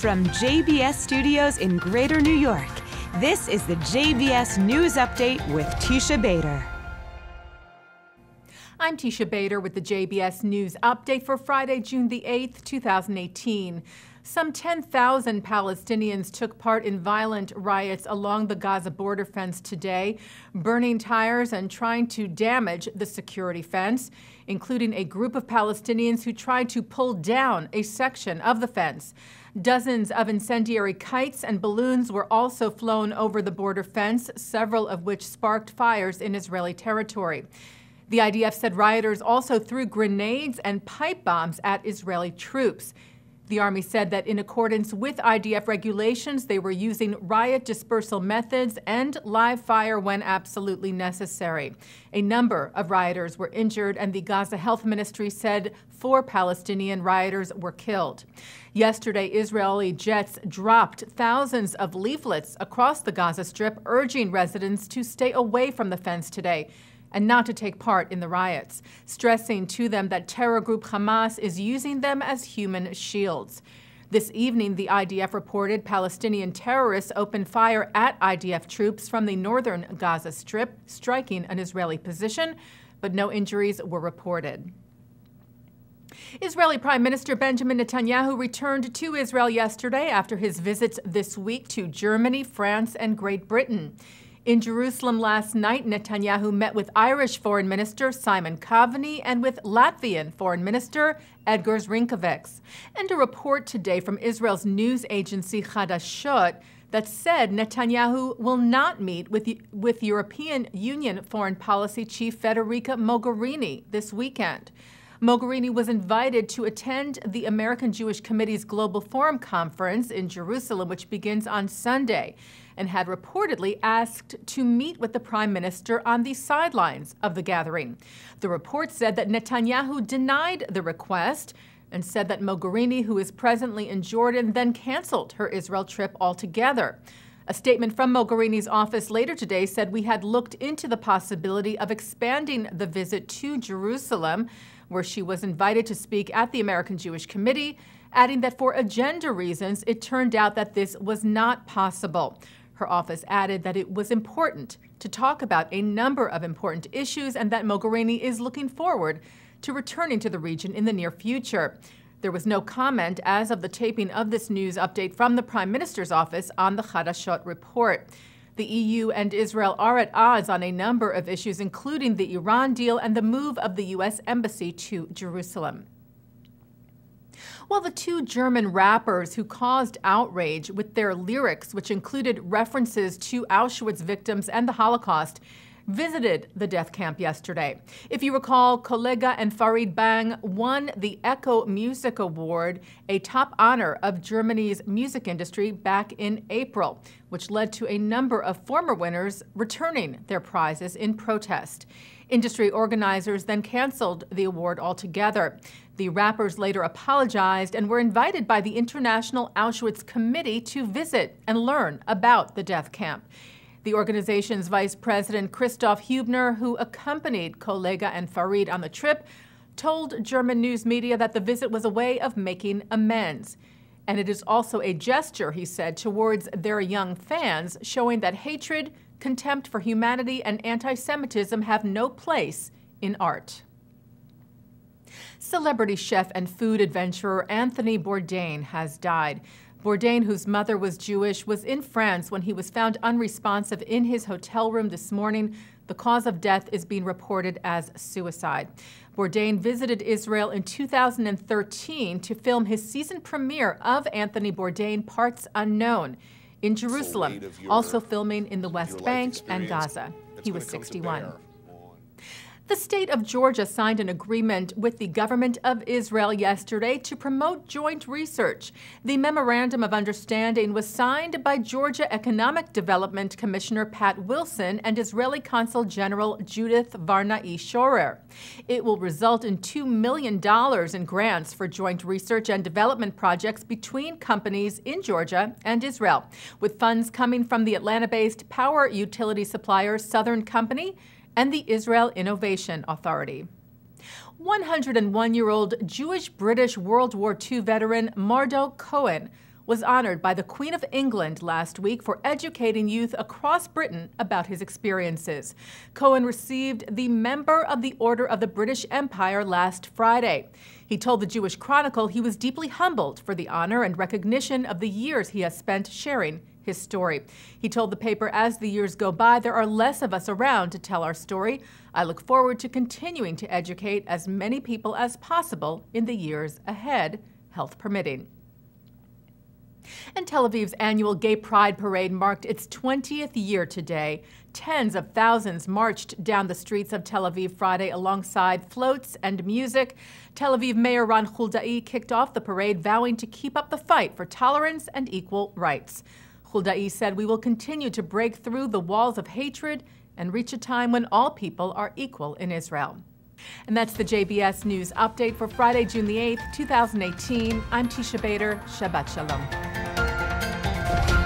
From JBS Studios in Greater New York, this is the JBS News Update with Teisha Bader. I'm Teisha Bader with the JBS News Update for Friday, June the 8th, 2018. Some 10,000 Palestinians took part in violent riots along the Gaza border fence today, burning tires and trying to damage the security fence, including a group of Palestinians who tried to pull down a section of the fence. Dozens of incendiary kites and balloons were also flown over the border fence, several of which sparked fires in Israeli territory. The IDF said rioters also threw grenades and pipe bombs at Israeli troops. The Army said that in accordance with IDF regulations, they were using riot dispersal methods and live fire when absolutely necessary. A number of rioters were injured, and the Gaza Health Ministry said four Palestinian rioters were killed. Yesterday, Israeli jets dropped thousands of leaflets across the Gaza Strip urging residents to stay away from the fence today and not to take part in the riots, stressing to them that terror group Hamas is using them as human shields. This evening, the IDF reported Palestinian terrorists opened fire at IDF troops from the northern Gaza Strip, striking an Israeli position, but no injuries were reported. Israeli Prime Minister Benjamin Netanyahu returned to Israel yesterday after his visits this week to Germany, France, and Great Britain. In Jerusalem last night, Netanyahu met with Irish Foreign Minister Simon Coveney and with Latvian Foreign Minister Edgars Rinkēvičs. And a report today from Israel's news agency Hadashot that said Netanyahu will not meet with, with European Union Foreign Policy Chief Federica Mogherini this weekend. Mogherini was invited to attend the American Jewish Committee's Global Forum Conference in Jerusalem, which begins on Sunday and had reportedly asked to meet with the prime minister on the sidelines of the gathering. The report said that Netanyahu denied the request and said that Mogherini, who is presently in Jordan, then canceled her Israel trip altogether. A statement from Mogherini's office later today said we had looked into the possibility of expanding the visit to Jerusalem, where she was invited to speak at the American Jewish Committee, adding that for agenda reasons, it turned out that this was not possible. Her office added that it was important to talk about a number of important issues and that Mogherini is looking forward to returning to the region in the near future. There was no comment as of the taping of this news update from the Prime Minister's office on the Hadashot report. The EU and Israel are at odds on a number of issues, including the Iran deal and the move of the U.S. Embassy to Jerusalem. Well, the two German rappers who caused outrage with their lyrics, which included references to Auschwitz victims and the Holocaust, visited the death camp yesterday. If you recall, Kollegah and Farid Bang won the Echo Music Award, a top honor of Germany's music industry, back in April, which led to a number of former winners returning their prizes in protest. Industry organizers then canceled the award altogether. The rappers later apologized and were invited by the International Auschwitz Committee to visit and learn about the death camp. The organization's vice president, Christoph Heubner, who accompanied Kollegah and Farid on the trip, told German news media that the visit was a way of making amends. And it is also a gesture, he said, towards their young fans, showing that hatred, contempt for humanity, and anti Semitism have no place in art. Celebrity chef and food adventurer Anthony Bourdain has died. Bourdain, whose mother was Jewish, was in France when he was found unresponsive in his hotel room this morning. The cause of death is being reported as suicide. Bourdain visited Israel in 2013 to film his season premiere of Anthony Bourdain Parts Unknown in Jerusalem, also filming in the West Bank and Gaza. He was 61. The state of Georgia signed an agreement with the government of Israel yesterday to promote joint research. The Memorandum of Understanding was signed by Georgia Economic Development Commissioner Pat Wilson and Israeli Consul General Judith Varnai Shorer. It will result in $2 million in grants for joint research and development projects between companies in Georgia and Israel, with funds coming from the Atlanta based power utility supplier Southern Company and the Israel Innovation Authority. 101 year old Jewish British World War II veteran Mardo Cohen was honored by the Queen of England last week for educating youth across Britain about his experiences. Cohen received the Member of the Order of the British Empire last Friday. He told the Jewish Chronicle he was deeply humbled for the honor and recognition of the years he has spent sharing his story. He told the paper, as the years go by, there are less of us around to tell our story. I look forward to continuing to educate as many people as possible in the years ahead, health permitting. And Tel Aviv's annual Gay Pride Parade marked its 20th year today. Tens of thousands marched down the streets of Tel Aviv Friday alongside floats and music. Tel Aviv Mayor Ron Huldai kicked off the parade, vowing to keep up the fight for tolerance and equal rights. Huldai said we will continue to break through the walls of hatred and reach a time when all people are equal in Israel. And that's the JBS News Update for Friday, June the 8th, 2018. I'm Teisha Bader. Shabbat Shalom.